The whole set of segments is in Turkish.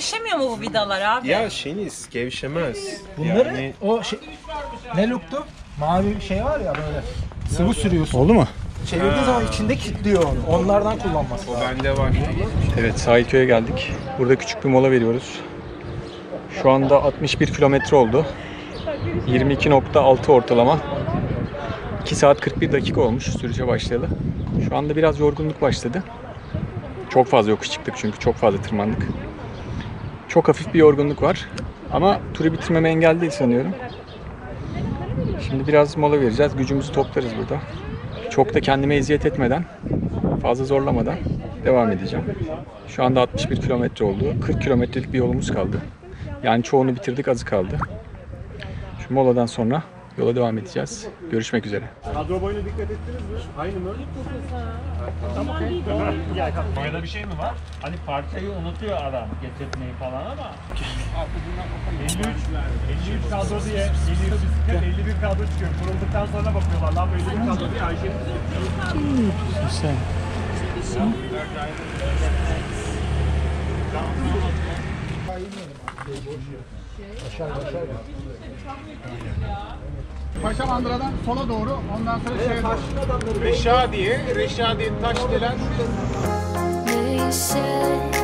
Gevşemiyor mu bu vidalar abi? Ya Şeniz gevşemez. Bunları Yani o şey ne looktu? Mavi şey var ya böyle. Sıvı sürüyorsun. Oldu mu? Çevirdiğin zaman içinde kilitliyor onu. Onlardan kullanması lazım. bende var. Evet Sahilköy'e geldik. Burada küçük bir mola veriyoruz. Şu anda 61 kilometre oldu. 22.6 ortalama. 2 saat 41 dakika olmuş sürüşe başlayalı. Şu anda biraz yorgunluk başladı. Çok fazla yokuş çıktık çünkü çok fazla tırmandık. Çok hafif bir yorgunluk var. Ama turu bitirmeme engel değil sanıyorum. Şimdi biraz mola vereceğiz. Gücümüzü toplarız burada. Çok da kendime eziyet etmeden, fazla zorlamadan devam edeceğim. Şu anda 61 kilometre oldu. 40 kilometrelik bir yolumuz kaldı. Yani çoğunu bitirdik, azı kaldı. Şu moladan sonra yola devam edeceğiz. Görüşmek üzere. Kadro boyuna dikkat ettiniz mi? Aynı mı? Böyle bir şey mi var? Hani parçayı unutuyor adam getirmeyi falan ama 53 53 kadro diye geliyor bisiklet 51 kadro çıkıyor. Kurulduktan sonra bakıyorlar lan bu 51 kadro diye Ayşe Paşa Mandıra'dan sola doğru ondan sonra şeye doğru. Reşadiye, Reşadiye Taşdelen They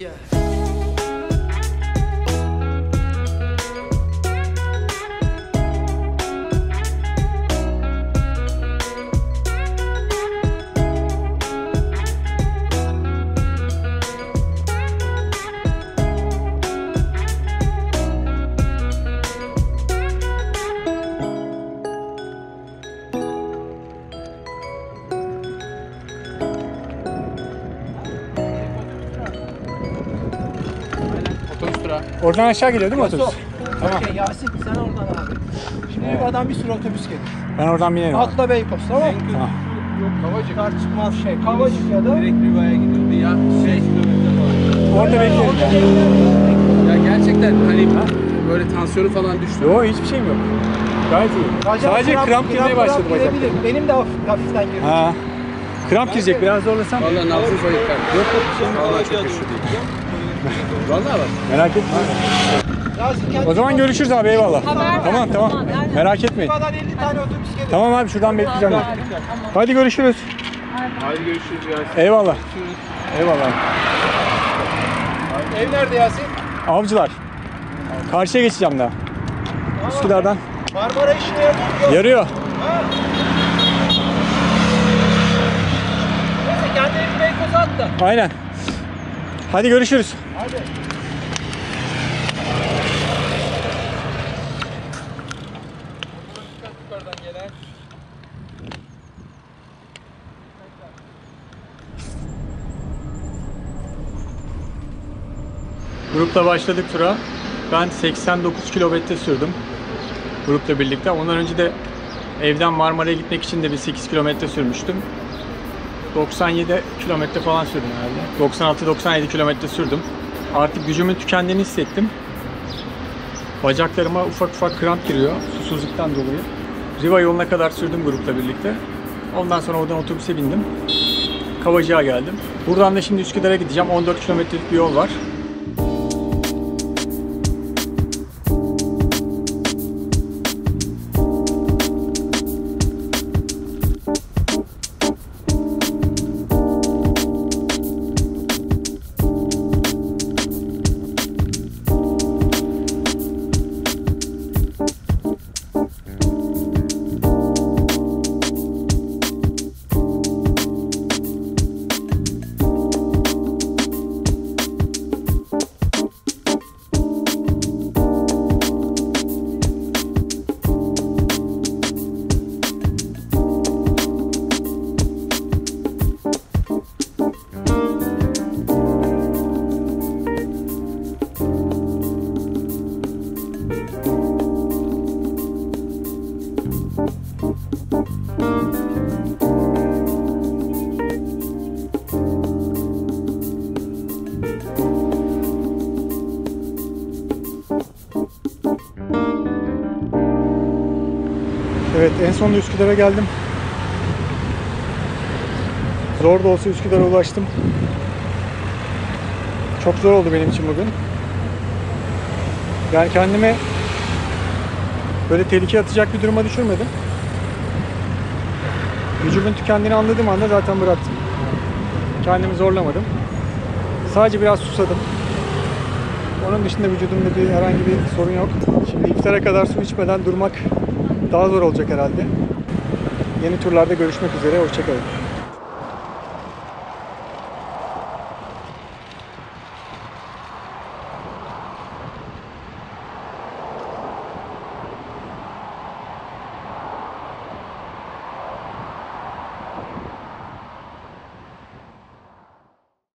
Yeah. Oradan aşağı geliyor değil mi otobüs? Tamam. Okey Yasin sen oradan abi. Şimdi yukarıdan bir sürü otobüs gelir. Ben oradan binerim. Atla Beykoz tamam mı? Tamam. Kavacık. Kar çıkmaz şey. Kavacık ya da. Direkt Riva'ya gidiyordu ya. 5 kilometre falan. Orada beklerim. Ya gerçekten hani böyle tansiyonu falan düştü. Yok hiçbir şeyim yok. Gayet iyi. Bacak Sadece kramp, girmeye başladı bacak. girebilir. Benim de hafif, hafiften girdi. Ha. Kramp girecek biraz zorlasam. Valla nabzın zayıf kalktı. Yok yok bir şey mi? Valla çok güçlü değil. Valla bak. Merak etme. Yasin O zaman görüşürüz abi eyvallah. Tamam tamam. Merak etmeyin. kadar 50 tane otobüs. Tamam abi şuradan bekleyeceğim. Hadi görüşürüz. Hadi görüşürüz ya. Eyvallah. Eyvallah. Ev nerede Yasin? Avcılar. Karşıya geçeceğim daha. Üsküdar'dan. Marmara işine yarıyor. Yarıyor. Neyse kendi evini Beykoz'a at da. Aynen. Hadi görüşürüz. Grupla başladık tura. Ben 89 kilometre sürdüm. Grupla birlikte. Ondan önce de evden Marmara'ya gitmek için de bir 8 kilometre sürmüştüm. 97 kilometre falan sürdüm herhalde. 96-97 kilometre sürdüm. Artık gücümün tükendiğini hissettim. Bacaklarıma ufak ufak kramp giriyor susuzluktan dolayı. Riva yoluna kadar sürdüm grupla birlikte. Ondan sonra oradan otobüse bindim. Kavacığa geldim. Buradan da şimdi Üsküdar'a gideceğim. 14 kilometrelik bir yol var. Evet en sonunda Üsküdar'a geldim. Zor da olsa Üsküdar'a ulaştım. Çok zor oldu benim için bugün. Yani kendimi böyle tehlikeye atacak bir duruma düşürmedim. Gücümün tükendiğini anladığım anda zaten bıraktım. Kendimi zorlamadım. Sadece biraz susadım. Onun dışında vücudumda bir herhangi bir sorun yok. Şimdi iftara kadar su içmeden durmak daha zor olacak herhalde. Yeni turlarda görüşmek üzere. Hoşçakalın.